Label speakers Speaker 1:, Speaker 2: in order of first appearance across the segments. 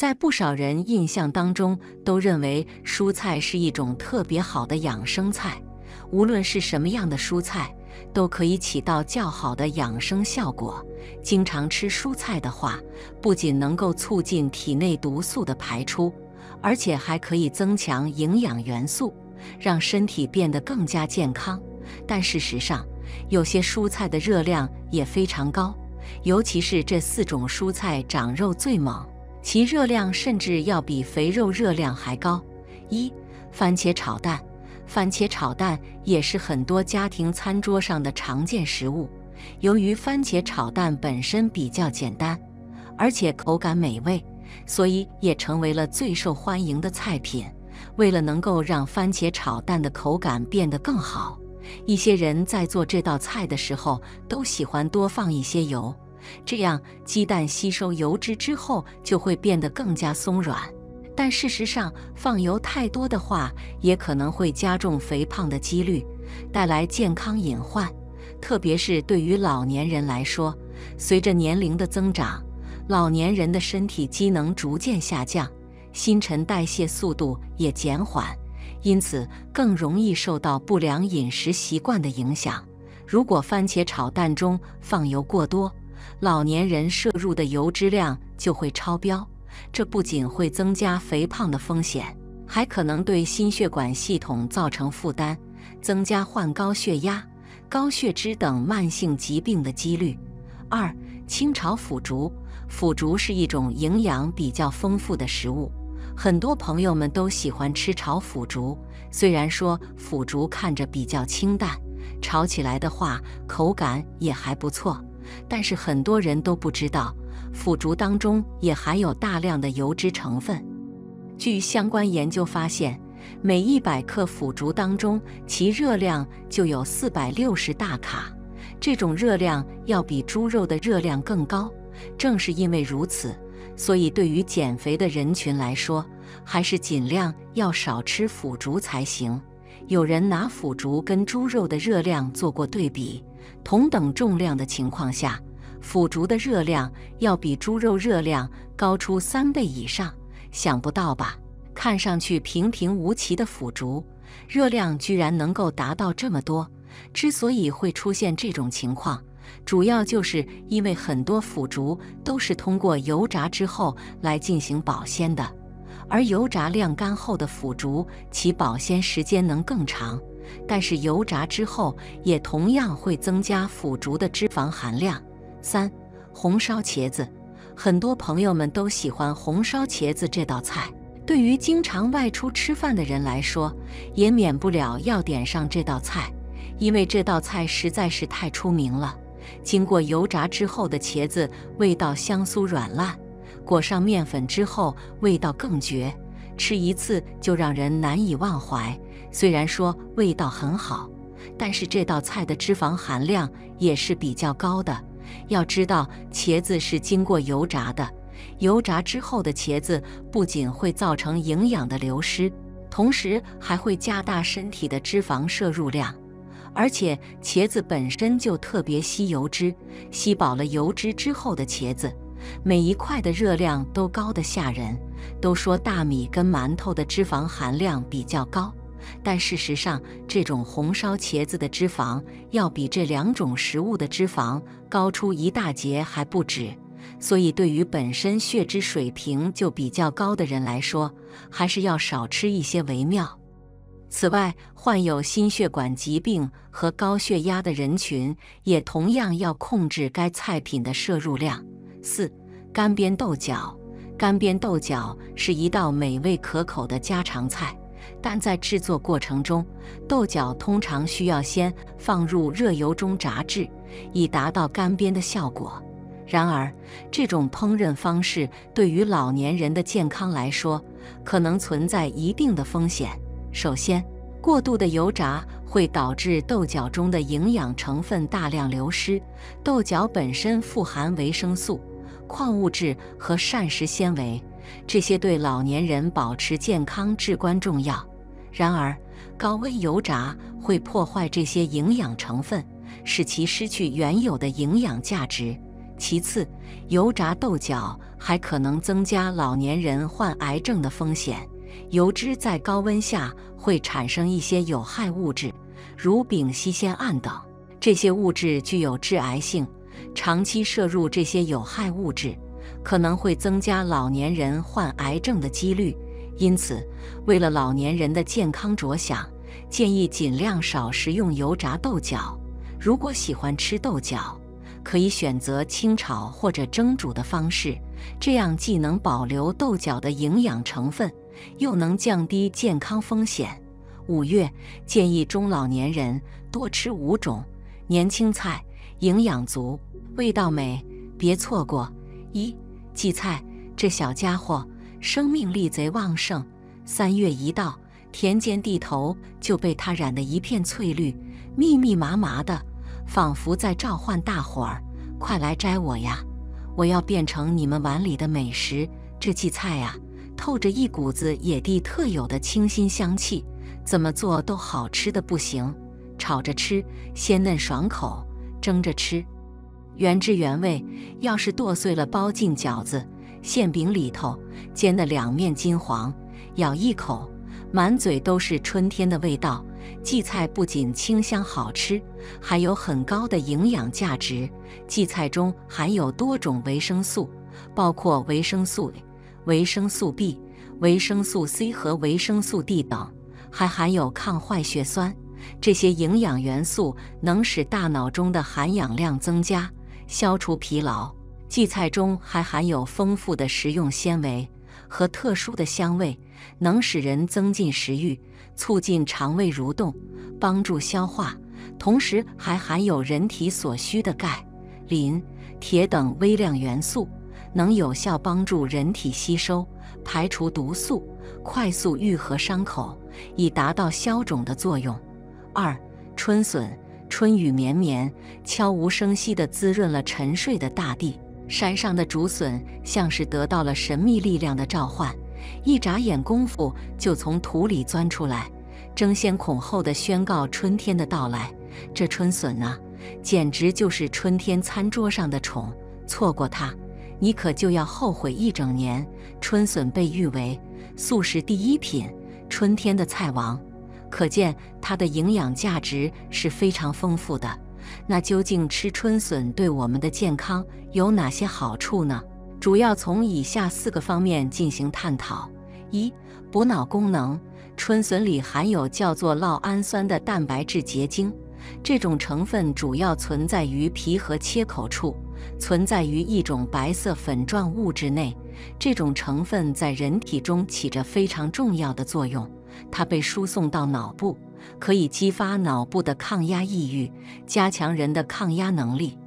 Speaker 1: 在不少人印象当中，都认为蔬菜是一种特别好的养生菜。无论是什么样的蔬菜，都可以起到较好的养生效果。经常吃蔬菜的话，不仅能够促进体内毒素的排出，而且还可以增强营养元素，让身体变得更加健康。但事实上，有些蔬菜的热量也非常高，尤其是这四种蔬菜长肉最猛。其热量甚至要比肥肉热量还高。一、番茄炒蛋。番茄炒蛋也是很多家庭餐桌上的常见食物。由于番茄炒蛋本身比较简单，而且口感美味，所以也成为了最受欢迎的菜品。为了能够让番茄炒蛋的口感变得更好，一些人在做这道菜的时候都喜欢多放一些油。这样，鸡蛋吸收油脂之后就会变得更加松软。但事实上，放油太多的话，也可能会加重肥胖的几率，带来健康隐患。特别是对于老年人来说，随着年龄的增长，老年人的身体机能逐渐下降，新陈代谢速度也减缓，因此更容易受到不良饮食习惯的影响。如果番茄炒蛋中放油过多，老年人摄入的油脂量就会超标，这不仅会增加肥胖的风险，还可能对心血管系统造成负担，增加患高血压、高血脂等慢性疾病的几率。二、清炒腐竹。腐竹是一种营养比较丰富的食物，很多朋友们都喜欢吃炒腐竹。虽然说腐竹看着比较清淡，炒起来的话口感也还不错。但是很多人都不知道，腐竹当中也含有大量的油脂成分。据相关研究发现，每一百克腐竹当中，其热量就有四百六十大卡，这种热量要比猪肉的热量更高。正是因为如此，所以对于减肥的人群来说，还是尽量要少吃腐竹才行。有人拿腐竹跟猪肉的热量做过对比。同等重量的情况下，腐竹的热量要比猪肉热量高出三倍以上。想不到吧？看上去平平无奇的腐竹，热量居然能够达到这么多。之所以会出现这种情况，主要就是因为很多腐竹都是通过油炸之后来进行保鲜的，而油炸晾干后的腐竹，其保鲜时间能更长。但是油炸之后也同样会增加腐竹的脂肪含量。三、红烧茄子，很多朋友们都喜欢红烧茄子这道菜。对于经常外出吃饭的人来说，也免不了要点上这道菜，因为这道菜实在是太出名了。经过油炸之后的茄子，味道香酥软烂，裹上面粉之后，味道更绝，吃一次就让人难以忘怀。虽然说味道很好，但是这道菜的脂肪含量也是比较高的。要知道，茄子是经过油炸的，油炸之后的茄子不仅会造成营养的流失，同时还会加大身体的脂肪摄入量。而且，茄子本身就特别吸油脂，吸饱了油脂之后的茄子，每一块的热量都高得吓人。都说大米跟馒头的脂肪含量比较高。但事实上，这种红烧茄子的脂肪要比这两种食物的脂肪高出一大截还不止，所以对于本身血脂水平就比较高的人来说，还是要少吃一些为妙。此外，患有心血管疾病和高血压的人群也同样要控制该菜品的摄入量。四、干煸豆角，干煸豆角是一道美味可口的家常菜。但在制作过程中，豆角通常需要先放入热油中炸制，以达到干煸的效果。然而，这种烹饪方式对于老年人的健康来说，可能存在一定的风险。首先，过度的油炸会导致豆角中的营养成分大量流失。豆角本身富含维生素、矿物质和膳食纤维。这些对老年人保持健康至关重要。然而，高温油炸会破坏这些营养成分，使其失去原有的营养价值。其次，油炸豆角还可能增加老年人患癌症的风险。油脂在高温下会产生一些有害物质，如丙烯酰胺等，这些物质具有致癌性。长期摄入这些有害物质，可能会增加老年人患癌症的几率。因此，为了老年人的健康着想，建议尽量少食用油炸豆角。如果喜欢吃豆角，可以选择清炒或者蒸煮的方式，这样既能保留豆角的营养成分，又能降低健康风险。五月建议中老年人多吃五种年轻菜，营养足，味道美，别错过。一荠菜，这小家伙生命力贼旺盛。三月一到，田间地头就被它染得一片翠绿，密密麻麻的。仿佛在召唤大伙儿，快来摘我呀！我要变成你们碗里的美食。这荠菜呀，透着一股子野地特有的清新香气，怎么做都好吃的不行。炒着吃鲜嫩爽口，蒸着吃原汁原味。要是剁碎了包进饺子、馅饼里头，煎的两面金黄，咬一口，满嘴都是春天的味道。荠菜不仅清香好吃，还有很高的营养价值。荠菜中含有多种维生素，包括维生素 A、维生素 B、维生素 C 和维生素 D 等，还含有抗坏血酸。这些营养元素能使大脑中的含氧量增加，消除疲劳。荠菜中还含有丰富的食用纤维和特殊的香味，能使人增进食欲。促进肠胃蠕动，帮助消化，同时还含有人体所需的钙、磷、铁等微量元素，能有效帮助人体吸收、排除毒素，快速愈合伤口，以达到消肿的作用。二、春笋，春雨绵绵，悄无声息地滋润了沉睡的大地。山上的竹笋像是得到了神秘力量的召唤。一眨眼功夫就从土里钻出来，争先恐后地宣告春天的到来。这春笋啊，简直就是春天餐桌上的宠，错过它，你可就要后悔一整年。春笋被誉为素食第一品，春天的菜王，可见它的营养价值是非常丰富的。那究竟吃春笋对我们的健康有哪些好处呢？主要从以下四个方面进行探讨：一、补脑功能。春笋里含有叫做酪氨酸的蛋白质结晶，这种成分主要存在于皮和切口处，存在于一种白色粉状物质内。这种成分在人体中起着非常重要的作用，它被输送到脑部，可以激发脑部的抗压抑郁，加强人的抗压能力。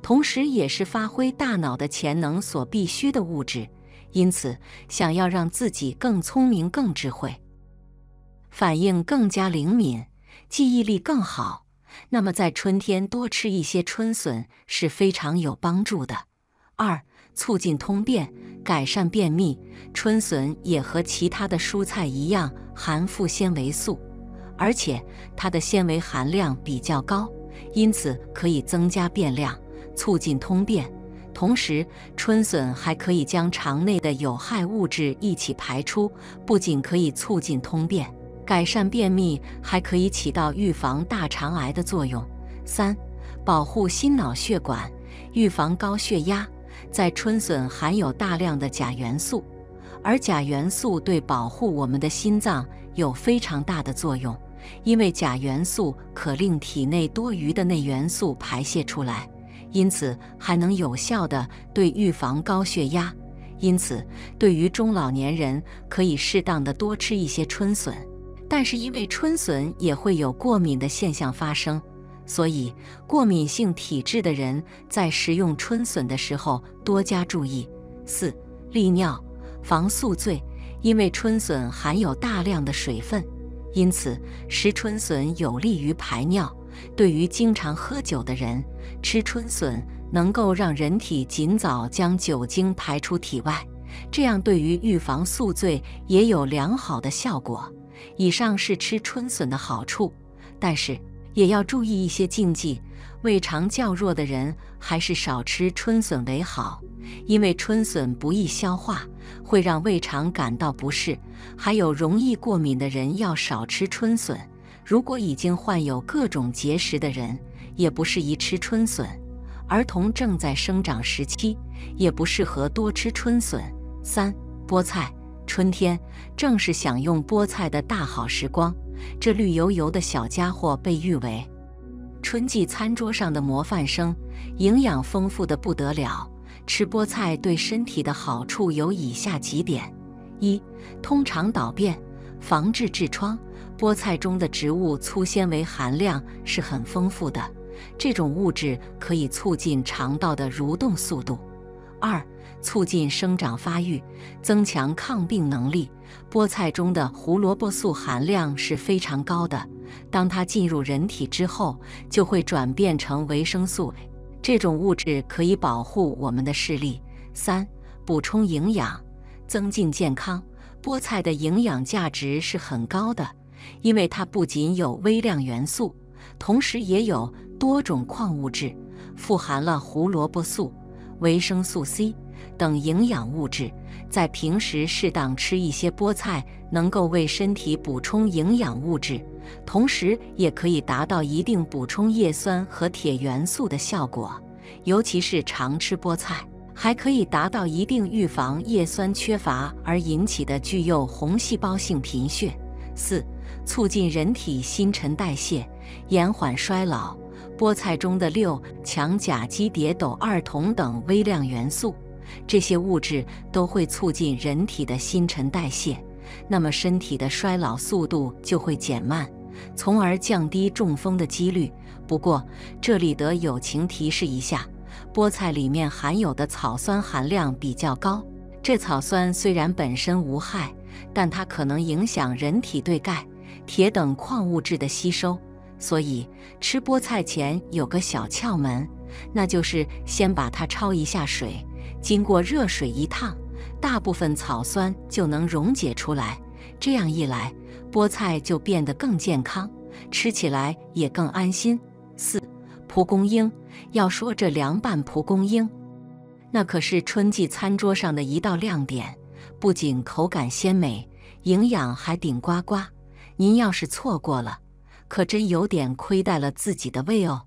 Speaker 1: 同时，也是发挥大脑的潜能所必需的物质。因此，想要让自己更聪明、更智慧，反应更加灵敏，记忆力更好，那么在春天多吃一些春笋是非常有帮助的。二、促进通便，改善便秘。春笋也和其他的蔬菜一样含富纤维素，而且它的纤维含量比较高，因此可以增加便量。促进通便，同时春笋还可以将肠内的有害物质一起排出，不仅可以促进通便、改善便秘，还可以起到预防大肠癌的作用。三、保护心脑血管，预防高血压。在春笋含有大量的钾元素，而钾元素对保护我们的心脏有非常大的作用，因为钾元素可令体内多余的内元素排泄出来。因此，还能有效的对预防高血压。因此，对于中老年人，可以适当的多吃一些春笋。但是，因为春笋也会有过敏的现象发生，所以过敏性体质的人在食用春笋的时候多加注意。四、利尿防宿醉。因为春笋含有大量的水分，因此食春笋有利于排尿。对于经常喝酒的人，吃春笋能够让人体尽早将酒精排出体外，这样对于预防宿醉也有良好的效果。以上是吃春笋的好处，但是也要注意一些禁忌，胃肠较弱的人还是少吃春笋为好，因为春笋不易消化，会让胃肠感到不适。还有容易过敏的人要少吃春笋。如果已经患有各种结石的人，也不适宜吃春笋。儿童正在生长时期，也不适合多吃春笋。三、菠菜，春天正是享用菠菜的大好时光。这绿油油的小家伙被誉为。春季餐桌上的模范生，营养丰富的不得了。吃菠菜对身体的好处有以下几点：一、通肠导便，防治痔疮。菠菜中的植物粗纤维含量是很丰富的，这种物质可以促进肠道的蠕动速度。二、促进生长发育，增强抗病能力。菠菜中的胡萝卜素含量是非常高的，当它进入人体之后，就会转变成维生素这种物质可以保护我们的视力。三、补充营养，增进健康。菠菜的营养价值是很高的，因为它不仅有微量元素，同时也有多种矿物质，富含了胡萝卜素。维生素 C 等营养物质，在平时适当吃一些菠菜，能够为身体补充营养物质，同时也可以达到一定补充叶酸和铁元素的效果。尤其是常吃菠菜，还可以达到一定预防叶酸缺乏而引起的具有红细胞性贫血。四、促进人体新陈代谢，延缓衰老。菠菜中的六强甲基蝶斗二酮等微量元素，这些物质都会促进人体的新陈代谢，那么身体的衰老速度就会减慢，从而降低中风的几率。不过这里得友情提示一下，菠菜里面含有的草酸含量比较高，这草酸虽然本身无害，但它可能影响人体对钙、铁等矿物质的吸收。所以吃菠菜前有个小窍门，那就是先把它焯一下水，经过热水一烫，大部分草酸就能溶解出来。这样一来，菠菜就变得更健康，吃起来也更安心。四、蒲公英。要说这凉拌蒲公英，那可是春季餐桌上的一道亮点，不仅口感鲜美，营养还顶呱呱。您要是错过了，可真有点亏待了自己的胃哦，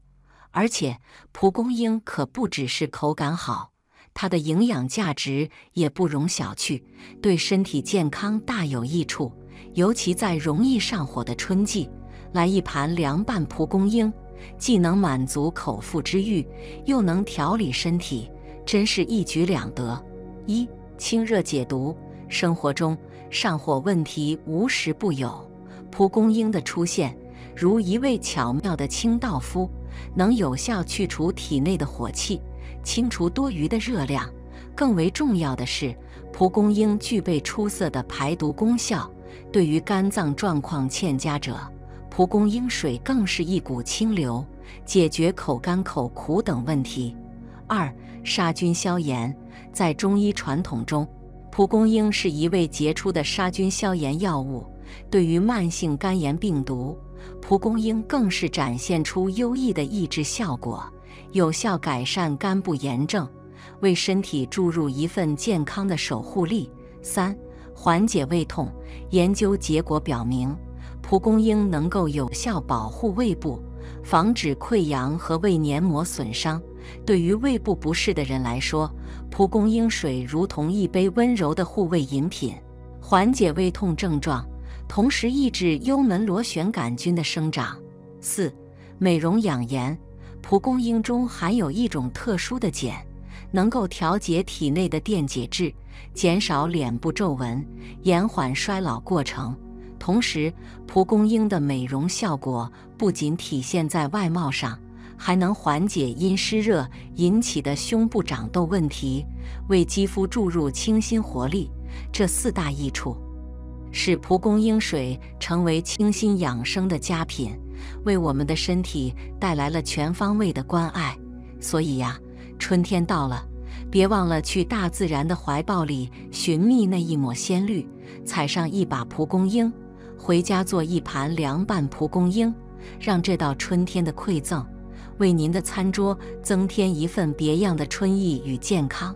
Speaker 1: 而且蒲公英可不只是口感好，它的营养价值也不容小觑，对身体健康大有益处。尤其在容易上火的春季，来一盘凉拌蒲公英，既能满足口腹之欲，又能调理身体，真是一举两得。一清热解毒，生活中上火问题无时不有，蒲公英的出现。如一位巧妙的清道夫，能有效去除体内的火气，清除多余的热量。更为重要的是，蒲公英具备出色的排毒功效。对于肝脏状况欠佳者，蒲公英水更是一股清流，解决口干口苦等问题。二、杀菌消炎。在中医传统中，蒲公英是一味杰出的杀菌消炎药物。对于慢性肝炎病毒，蒲公英更是展现出优异的抑制效果，有效改善肝部炎症，为身体注入一份健康的守护力。三、缓解胃痛。研究结果表明，蒲公英能够有效保护胃部，防止溃疡和胃黏膜损伤。对于胃部不适的人来说，蒲公英水如同一杯温柔的护胃饮品，缓解胃痛症状。同时抑制幽门螺旋杆菌的生长。四、美容养颜。蒲公英中含有一种特殊的碱，能够调节体内的电解质，减少脸部皱纹，延缓衰老过程。同时，蒲公英的美容效果不仅体现在外貌上，还能缓解因湿热引起的胸部长痘问题，为肌肤注入清新活力。这四大益处。使蒲公英水成为清新养生的佳品，为我们的身体带来了全方位的关爱。所以呀，春天到了，别忘了去大自然的怀抱里寻觅那一抹鲜绿，采上一把蒲公英，回家做一盘凉拌蒲公英，让这道春天的馈赠，为您的餐桌增添一份别样的春意与健康。